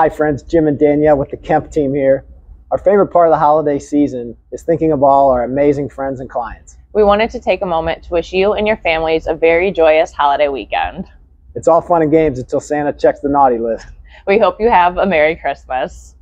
Hi, friends. Jim and Danielle with the Kempf team here. Our favorite part of the holiday season is thinking of all our amazing friends and clients. We wanted to take a moment to wish you and your families a very joyous holiday weekend. It's all fun and games until Santa checks the naughty list. We hope you have a Merry Christmas.